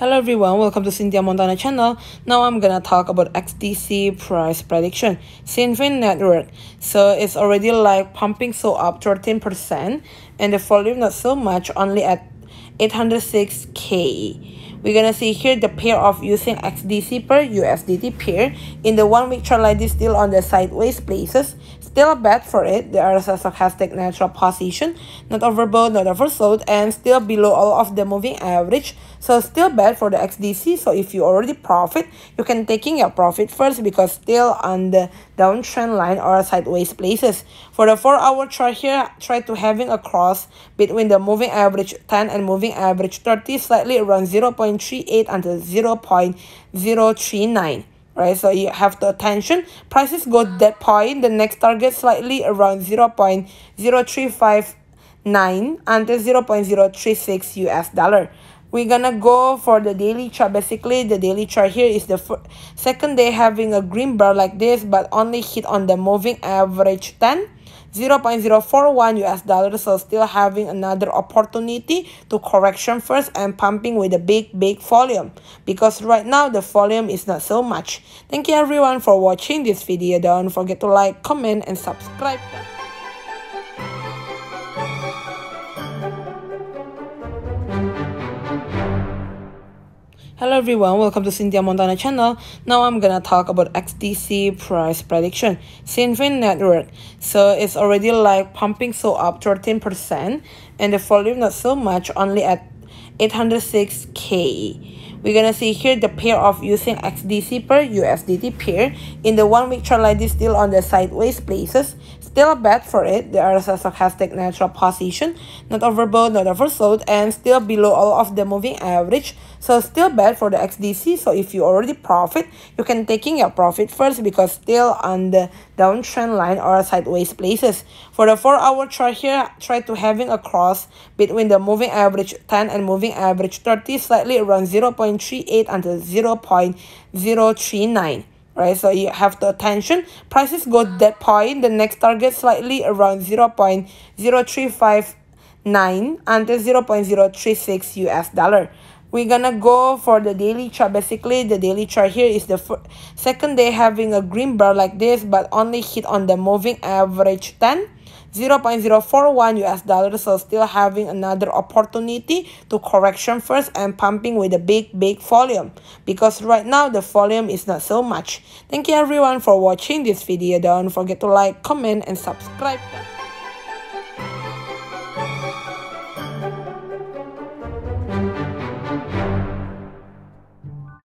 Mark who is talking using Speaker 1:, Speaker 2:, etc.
Speaker 1: Hello everyone, welcome to Cynthia Montana channel. Now I'm gonna talk about XDC price prediction. XinFin network. So it's already like pumping so up 13% and the volume not so much, only at 806k. We're gonna see here the pair of using XDC per USDT pair. In the one week chart like this still on the sideways places. Still a bet for it. There is a stochastic natural position, not overbought, not oversold, and still below all of the moving average. So still bad for the XDC. So if you already profit, you can taking your profit first because still on the downtrend line or sideways places. For the 4 hour chart here, try to having a cross between the moving average 10 and moving average 30 slightly around 0.38 until 0.039 right? So you have the attention. Prices go that point. The next target slightly around 0 0.0359 until 0 0.036 US dollar. We're gonna go for the daily chart. Basically, the daily chart here is the second day having a green bar like this, but only hit on the moving average 10 0.041 US dollars so still having another opportunity to correction first and pumping with a big big volume. Because right now the volume is not so much. Thank you everyone for watching this video. Don't forget to like comment and subscribe Hello everyone, welcome to Cynthia Montana channel. Now I'm gonna talk about XDC price prediction. XinFin network. So it's already like pumping so up 13% and the volume not so much, only at 806k. We're gonna see here the pair of using XDC per USDT pair. In the one week chart like this still on the sideways places. Still a bet for it. There is a stochastic natural position, not overbought, not oversold, and still below all of the moving average. So still bad for the XDC. So if you already profit, you can taking your profit first because still on the downtrend line or sideways places. For the 4 hour chart here, try to having a cross between the moving average 10 and moving average 30 slightly around 0 0.38 until 0 0.039 right? So you have the attention. Prices go that point. The next target slightly around 0 0.0359 until 0 0.036 US dollar. We're gonna go for the daily chart. Basically, the daily chart here is the second day having a green bar like this, but only hit on the moving average 10 0.041 US dollars so still having another opportunity to correction first and pumping with a big big volume. Because right now the volume is not so much. Thank you everyone for watching this video. Don't forget to like comment and subscribe